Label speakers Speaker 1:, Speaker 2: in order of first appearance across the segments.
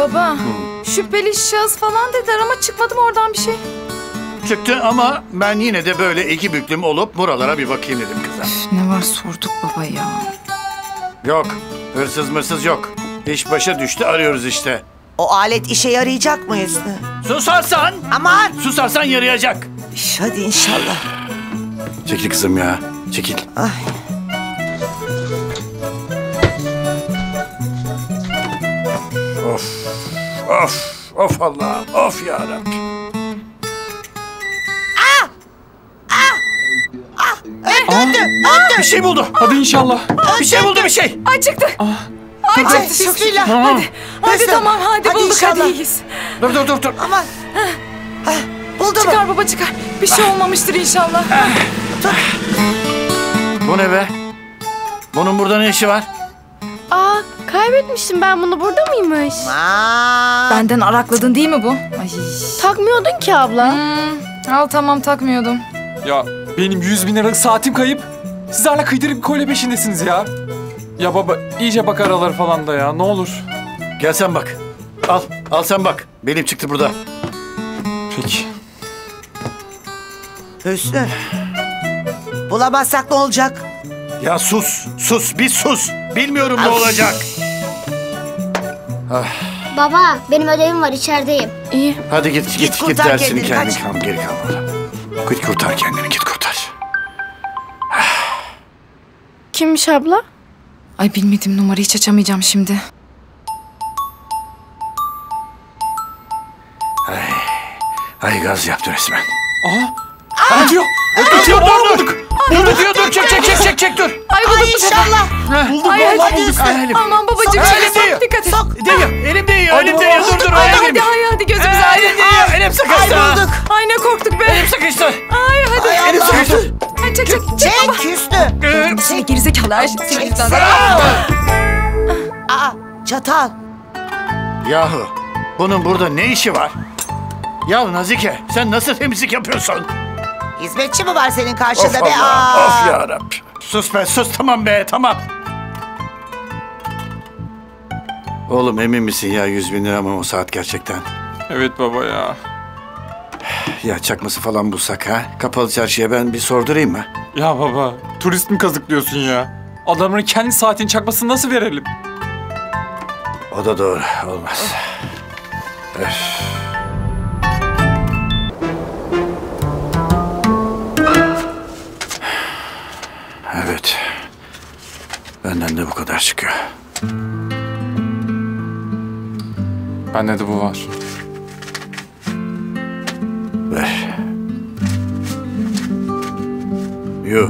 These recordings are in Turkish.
Speaker 1: Baba, şüpheli şahıs falan dediler ama çıkmadı mı oradan bir şey?
Speaker 2: Çıktı ama ben yine de böyle iki büklüm olup buralara bir bakayım dedim kıza.
Speaker 1: Üf, ne var sorduk baba ya.
Speaker 2: Yok, hırsız mırsız yok. İş başa düştü arıyoruz işte.
Speaker 3: O alet işe yarayacak mı Hüsnü?
Speaker 2: Susarsan,
Speaker 3: Aman!
Speaker 2: susarsan yarayacak.
Speaker 3: Üş, Hadi inşallah.
Speaker 2: Çekil kızım ya, çekil.
Speaker 3: Ay.
Speaker 2: Of, of Allah, of ya Rabbi. Bir şey buldu.
Speaker 4: Hadi inşallah.
Speaker 2: Bir şey buldu bir şey.
Speaker 1: Ay çıktı. Ay
Speaker 3: Ay,
Speaker 1: çıktı çok şükür.
Speaker 3: bismillah.
Speaker 1: Hadi, hadi
Speaker 3: Hüsnü,
Speaker 1: tamam hadi,
Speaker 3: hadi
Speaker 1: bulduk
Speaker 3: inşallah.
Speaker 1: hadi iyiyiz.
Speaker 2: Dur dur dur dur.
Speaker 3: Aman. Ah, Buldu mu?
Speaker 1: Çıkar baba çıkar. Bir şey olmamıştır inşallah.
Speaker 2: Bu ne be? Bunun burada ne işi var?
Speaker 5: Aa kaybetmiştim ben bunu burada mıymış?
Speaker 3: Aman.
Speaker 1: Benden arakladın değil mi bu? Ay.
Speaker 5: Takmıyordun ki abla.
Speaker 1: Hmm, al tamam takmıyordum.
Speaker 4: Ya benim 100 bin liralık saatim kayıp. Siz hala kıydırıp kolye peşindesiniz ya. Ya baba iyice bak araları falan da ya ne olur.
Speaker 2: Gel sen bak. Al, al sen bak. Benim çıktı burada.
Speaker 4: Peki.
Speaker 3: Hüsnü. Bulamazsak ne olacak?
Speaker 2: Ya sus, sus, bir sus. Bilmiyorum ne olacak.
Speaker 6: Baba benim ödevim var içerideyim.
Speaker 1: İyi.
Speaker 2: Hadi git, git, git,
Speaker 3: kurtar
Speaker 2: dersini
Speaker 3: kendini,
Speaker 2: kendin
Speaker 3: kaç.
Speaker 2: kal, geri kal. Git kurtar kendini, git kurtar.
Speaker 5: Kimmiş abla?
Speaker 1: Ay bilmediğim numarayı hiç açamayacağım şimdi.
Speaker 2: Ay gaz yaptı resmen.
Speaker 4: Aa. Ötüyor.
Speaker 2: Ötüyor, dur, dur. Dur, çek, çek, çek, çek, çek, dur.
Speaker 1: Ay bulduk
Speaker 3: Ay inşallah.
Speaker 2: Bulduk,
Speaker 1: Ay,
Speaker 2: vallahi
Speaker 1: hadi
Speaker 2: bulduk. Ay, elim.
Speaker 1: Aman babacığım
Speaker 2: Sok,
Speaker 1: şöyle
Speaker 2: elim değiyor.
Speaker 1: sok dikkat et.
Speaker 2: Değiyor, elim değiyor, elim değiyor. Dur, dur,
Speaker 1: Ay
Speaker 2: oraya
Speaker 1: hadi ay hadi gözümüz
Speaker 2: Ay,
Speaker 1: aydın.
Speaker 2: elim değiyor, elim sıkıştı.
Speaker 3: Ay bulduk.
Speaker 1: Ay ne korktuk be.
Speaker 2: Elim sıkıştı.
Speaker 1: Ay hadi.
Speaker 3: Ay
Speaker 2: Elim
Speaker 3: Allah.
Speaker 2: sıkıştı.
Speaker 1: Ay, çek çek çek baba.
Speaker 3: Çek Hüsnü.
Speaker 2: Ee,
Speaker 1: Seni gerizekalı her şey. Senin yüzünden.
Speaker 3: Aa çatal.
Speaker 2: Yahu, bunun burada ne işi var? Ya Nazike, sen nasıl temizlik yapıyorsun?
Speaker 3: Hizmetçi mi var senin karşında
Speaker 2: Of
Speaker 3: be?
Speaker 2: Allah,
Speaker 3: Aa.
Speaker 2: of ya Rabbi. Sus be, sus tamam be, tamam. Oğlum emin misin ya 100 bin lira mı o saat gerçekten?
Speaker 4: Evet baba ya.
Speaker 2: Ya çakması falan bulsak ha? Kapalı çarşıya ben bir sordurayım mı?
Speaker 4: Ya baba turist mi kazıklıyorsun ya? Adamların kendi saatini çakmasını nasıl verelim?
Speaker 2: O da doğru, olmaz. Öf. Evet. Benden de bu kadar çıkıyor.
Speaker 4: Bende de bu var.
Speaker 2: Ver. Yo.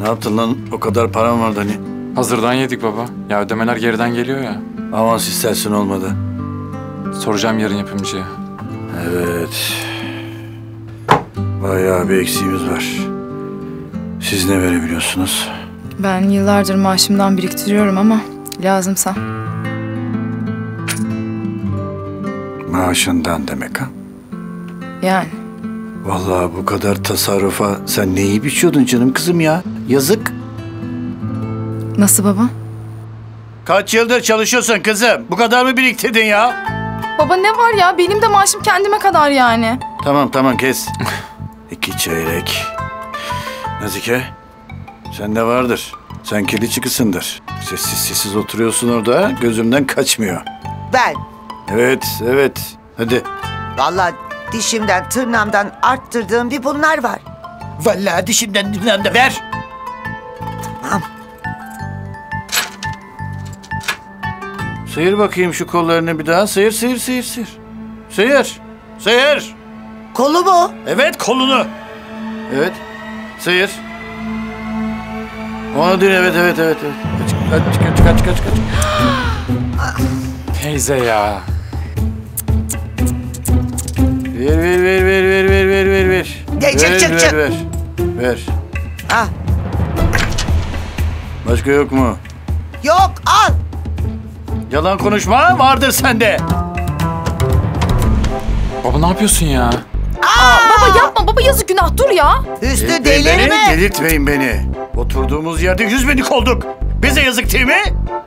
Speaker 2: Ne yaptın lan? O kadar param vardı hani.
Speaker 4: Hazırdan yedik baba. Ya ödemeler geriden geliyor ya.
Speaker 2: Avans istersin olmadı.
Speaker 4: Soracağım yarın yapımcıya.
Speaker 2: Evet. Bayağı bir eksiğimiz var. Siz ne verebiliyorsunuz?
Speaker 1: Ben yıllardır maaşımdan biriktiriyorum ama lazımsa.
Speaker 2: Maaşından demek ha?
Speaker 1: Yani.
Speaker 2: Vallahi bu kadar tasarrufa sen neyi biçiyordun canım kızım ya? Yazık.
Speaker 1: Nasıl baba?
Speaker 2: Kaç yıldır çalışıyorsun kızım? Bu kadar mı biriktirdin ya?
Speaker 1: Baba ne var ya? Benim de maaşım kendime kadar yani.
Speaker 2: Tamam tamam kes. İki çeyrek. Nazike, sende vardır. Sen kirli çıkısındır. Sessiz sessiz oturuyorsun orada, gözümden kaçmıyor.
Speaker 3: Ben.
Speaker 2: Evet, evet. Hadi.
Speaker 3: Vallahi dişimden tırnağımdan arttırdığım bir bunlar var.
Speaker 2: Vallahi dişimden de ver.
Speaker 3: Tamam.
Speaker 2: Sıyır bakayım şu kollarını bir daha. Sıyır, sıyır, sıyır, sıyır. Sıyır, sıyır.
Speaker 3: Kolu mu?
Speaker 2: Evet, kolunu. Evet, sıyır. Onu değil, evet, evet, evet. evet. Kaç, kaç, kaç, kaç, kaç, kaç.
Speaker 4: Teyze ya.
Speaker 2: Ver, ver, ver, ver, ver, ver, ver, ver, ver.
Speaker 3: Çık,
Speaker 2: ver,
Speaker 3: çık,
Speaker 2: ver,
Speaker 3: çık.
Speaker 2: Ver, ver.
Speaker 3: Ah.
Speaker 2: Başka yok mu?
Speaker 3: Yok al.
Speaker 2: Yalan konuşma vardır sende.
Speaker 4: Baba ne yapıyorsun ya?
Speaker 1: Baba yapma baba yazık günah dur ya.
Speaker 3: Üstü
Speaker 2: Delirtmeyin
Speaker 3: delirme.
Speaker 2: beni, delirtmeyin beni. Oturduğumuz yerde yüz binlik olduk. Bize yazık değil mi?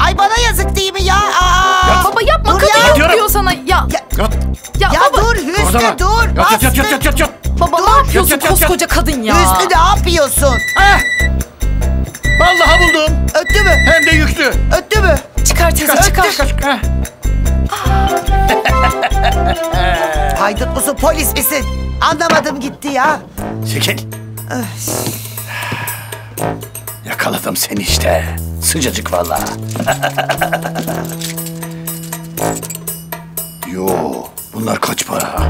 Speaker 3: Ay bana yazık değil mi ya? Aa!
Speaker 1: Baba yapma
Speaker 3: Dur
Speaker 1: kadın
Speaker 3: ya.
Speaker 1: yok
Speaker 2: Diyorum.
Speaker 1: diyor sana. Ya
Speaker 3: Ya,
Speaker 2: Yat.
Speaker 1: ya,
Speaker 3: ya
Speaker 1: baba.
Speaker 3: dur Hüsnü
Speaker 2: Orada
Speaker 3: dur.
Speaker 2: Yat yat yat yat yat yat yat.
Speaker 1: Baba ne yapıyorsun
Speaker 2: Yat, yat, yat, yat.
Speaker 1: koskoca kadın ya?
Speaker 3: Hüsnü ne yapıyorsun?
Speaker 2: Eh! Vallahi buldum.
Speaker 3: Öttü mü?
Speaker 2: Hem de yüklü.
Speaker 3: Öttü mü?
Speaker 1: Çıkar teyze çıkar.
Speaker 2: Heh.
Speaker 3: Haydut musun polis misin? Anlamadım gitti ya.
Speaker 2: Çekil. Yakaladım seni işte. Sıcacık vallahi. Yo, bunlar kaç para?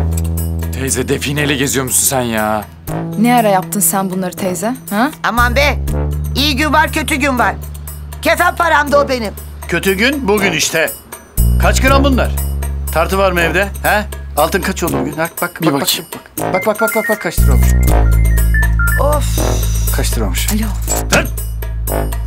Speaker 4: Teyze defineyle geziyor musun sen ya?
Speaker 1: Ne ara yaptın sen bunları teyze? Ha?
Speaker 3: Aman be. İyi gün var kötü gün var. Kefen param da o benim.
Speaker 2: Kötü gün bugün işte. Kaç gram bunlar? Tartı var mı evde? He? Altın kaç oldu bugün? Bak bak
Speaker 4: Bir
Speaker 2: bak, bak
Speaker 4: bakayım.
Speaker 2: bak bak bak bak bak kaç lira olmuş?
Speaker 3: Of.
Speaker 2: Kaç lira olmuş?
Speaker 1: Alo.
Speaker 2: Dur.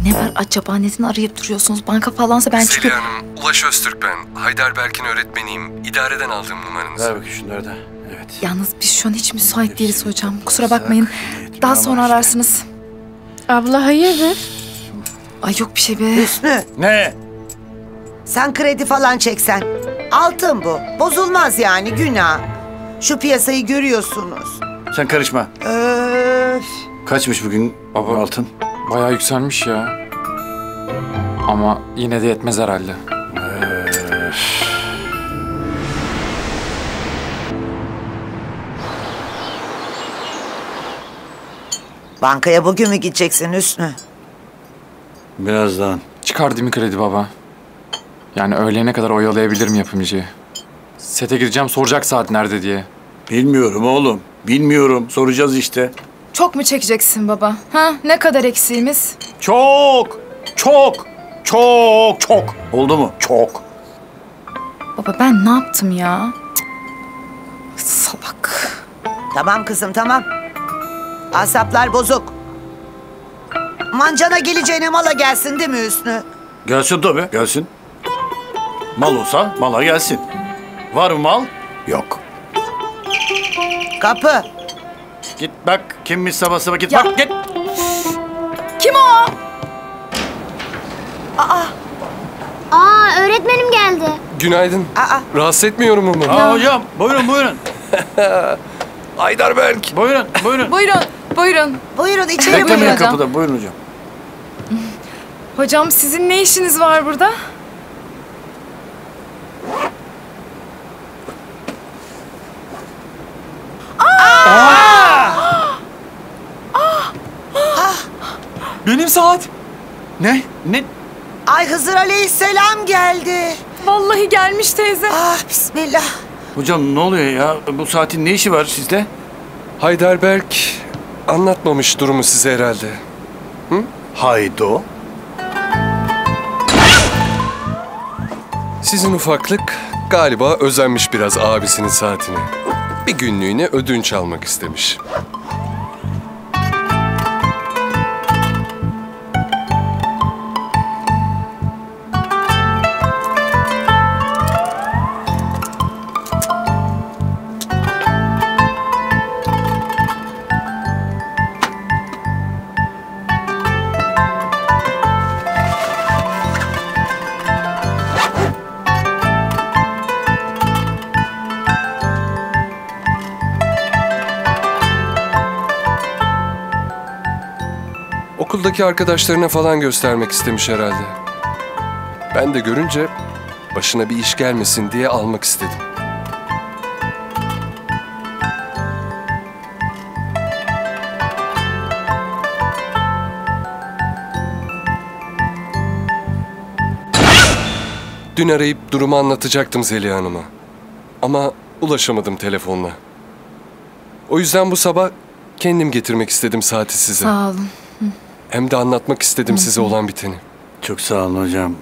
Speaker 1: Ne var acaba arayıp duruyorsunuz? Banka falansa ben
Speaker 7: Zeliha
Speaker 1: çıkıyorum.
Speaker 7: Hanım, Ulaş Öztürk ben. Heidelberg'in öğretmeniyim. İdareden aldığım numaranızı.
Speaker 2: Ver bakayım şunları da. Evet.
Speaker 1: Yalnız biz şu an hiç müsait değiliz hocam. Kusura bakmayın. Daha sonra ararsınız.
Speaker 5: Abla hayırdır?
Speaker 1: Ay yok bir şey be.
Speaker 3: Hüsnü
Speaker 2: Ne?
Speaker 3: sen kredi falan çeksen. Altın bu. Bozulmaz yani günah. Şu piyasayı görüyorsunuz.
Speaker 2: Sen karışma.
Speaker 3: Öf.
Speaker 2: Kaçmış bugün
Speaker 4: Baba.
Speaker 2: altın?
Speaker 4: Bayağı yükselmiş ya. Ama yine de yetmez herhalde.
Speaker 3: Bankaya bugün mü gideceksin Hüsnü?
Speaker 2: Birazdan.
Speaker 4: Çıkar değil mi kredi baba? Yani öğlene kadar oyalayabilirim yapımcıyı. Sete gireceğim soracak saat nerede diye.
Speaker 2: Bilmiyorum oğlum. Bilmiyorum. Soracağız işte.
Speaker 1: Çok mu çekeceksin baba? Ha? Ne kadar eksiğimiz?
Speaker 2: Çok. Çok. Çok. Çok. Oldu mu? Çok.
Speaker 1: Baba ben ne yaptım ya? Cık. Salak.
Speaker 3: Tamam kızım tamam. Asaplar bozuk. Mancana geleceğine mala gelsin değil mi Hüsnü?
Speaker 2: Gelsin tabii. Gelsin. Mal olsa mala gelsin. Var mı mal? Yok.
Speaker 3: Kapı.
Speaker 2: Git bak kimmiş sabah sabah git
Speaker 1: Ya-
Speaker 2: bak git.
Speaker 1: Kim o?
Speaker 6: Aa öğretmenim geldi.
Speaker 7: Günaydın.
Speaker 3: Aa,
Speaker 7: Rahatsız etmiyorum umarım.
Speaker 2: Aa hocam buyurun buyurun.
Speaker 7: Heidelberg.
Speaker 2: Buyurun buyurun.
Speaker 1: Buyurun, buyurun.
Speaker 3: buyurun içeri
Speaker 1: Buyurun
Speaker 2: Beklemeyin
Speaker 3: buyurun.
Speaker 1: hocam.
Speaker 2: kapıda buyurun hocam.
Speaker 1: Hocam sizin ne işiniz var burada?
Speaker 4: Benim saat.
Speaker 2: Ne? Ne?
Speaker 3: Ay Hızır Aleyhisselam geldi.
Speaker 1: Vallahi gelmiş teyze.
Speaker 3: Ah bismillah.
Speaker 2: Hocam ne oluyor ya? Bu saatin ne işi var sizde?
Speaker 7: Heidelberg anlatmamış durumu size herhalde.
Speaker 2: Haydo.
Speaker 7: Sizin ufaklık galiba özenmiş biraz abisinin saatine. Bir günlüğüne ödünç almak istemiş. Okuldaki arkadaşlarına falan göstermek istemiş herhalde. Ben de görünce başına bir iş gelmesin diye almak istedim. Dün arayıp durumu anlatacaktım Zeliha Hanım'a. Ama ulaşamadım telefonla. O yüzden bu sabah kendim getirmek istedim saati size.
Speaker 1: Sağ olun.
Speaker 7: Hem de anlatmak istedim size olan biteni.
Speaker 2: Çok sağ olun hocam.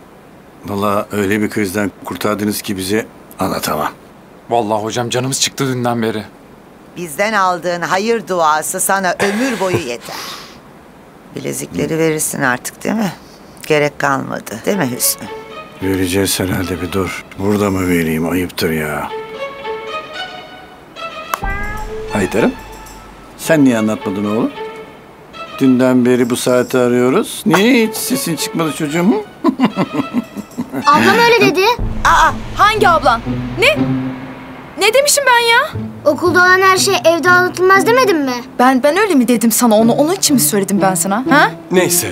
Speaker 2: Vallahi öyle bir krizden kurtardınız ki bizi anlatamam.
Speaker 4: Vallahi hocam canımız çıktı dünden beri.
Speaker 3: Bizden aldığın hayır duası sana ömür boyu yeter. Bilezikleri verirsin artık değil mi? Gerek kalmadı değil mi Hüsnü?
Speaker 2: Vereceğiz herhalde bir dur. Burada mı vereyim? Ayıptır ya. Haydar'ım. Sen niye anlatmadın oğlum? Dünden beri bu saati arıyoruz. Niye hiç sesin çıkmadı çocuğum?
Speaker 6: Ablam öyle dedi.
Speaker 1: Hangi ablan? Ne? Ne demişim ben ya?
Speaker 6: Okulda olan her şey evde anlatılmaz demedim mi?
Speaker 1: Ben ben öyle mi dedim sana onu? Onun için mi söyledim ben sana? Ha?
Speaker 7: Neyse.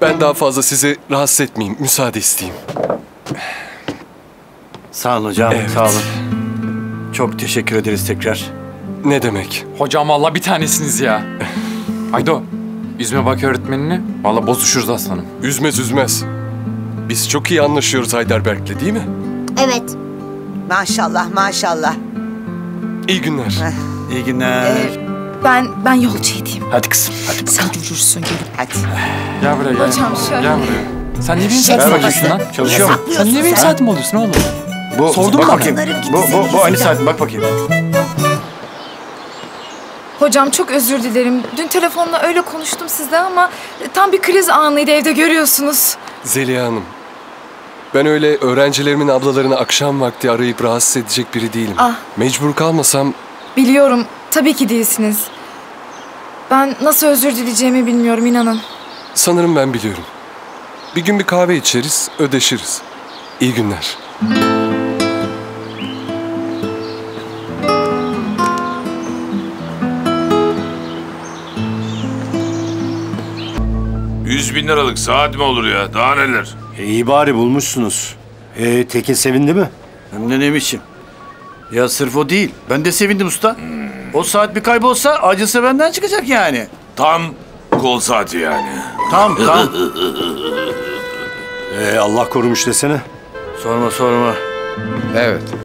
Speaker 7: Ben daha fazla sizi rahatsız etmeyeyim. Müsaade isteyeyim.
Speaker 2: Sağ olun hocam.
Speaker 7: Evet.
Speaker 2: Sağ olun. Çok teşekkür ederiz tekrar.
Speaker 7: Ne demek?
Speaker 4: Hocam valla bir tanesiniz ya. Aydo, üzme bak öğretmenini. Valla bozuşuruz aslanım.
Speaker 7: Üzmez üzmez. Biz çok iyi anlaşıyoruz Heidelberg'le değil mi?
Speaker 6: Evet.
Speaker 3: Maşallah maşallah.
Speaker 7: İyi günler.
Speaker 2: İyi günler.
Speaker 1: Ben ben yolcu edeyim.
Speaker 2: Hadi kızım. Hadi
Speaker 1: Sen yürürsün gelip.
Speaker 3: Hadi.
Speaker 4: Gel buraya gel.
Speaker 1: Hocam şöyle.
Speaker 4: Gel buraya. Sen niye benim alıyorsun
Speaker 2: bakayım.
Speaker 4: lan?
Speaker 2: Çalışıyor mu?
Speaker 4: Sen niye benim saatimi alıyorsun oğlum?
Speaker 2: Bu,
Speaker 4: Sordun
Speaker 2: bak
Speaker 4: mu
Speaker 2: bakayım. Bu, bu, bu aynı saat. Bak bakayım.
Speaker 1: Hocam çok özür dilerim. Dün telefonla öyle konuştum sizden ama tam bir kriz anıydı evde görüyorsunuz.
Speaker 7: Zeliha Hanım. Ben öyle öğrencilerimin ablalarını akşam vakti arayıp rahatsız edecek biri değilim.
Speaker 1: Ah.
Speaker 7: Mecbur kalmasam
Speaker 1: Biliyorum tabii ki değilsiniz. Ben nasıl özür dileyeceğimi bilmiyorum inanın.
Speaker 7: sanırım ben biliyorum. Bir gün bir kahve içeriz, ödeşiriz. İyi günler.
Speaker 8: Yüz bin liralık saat mi olur ya? Daha neler?
Speaker 9: İyi bari bulmuşsunuz. Ee, Tekin sevindi mi?
Speaker 2: Hem de ne biçim. Ya sırf o değil. Ben de sevindim usta. O saat bir kaybolsa acısı benden çıkacak yani.
Speaker 8: Tam kol saati yani.
Speaker 2: Tamam tamam.
Speaker 9: Ee, Allah korumuş desene.
Speaker 2: sorma sorma.
Speaker 10: Evet.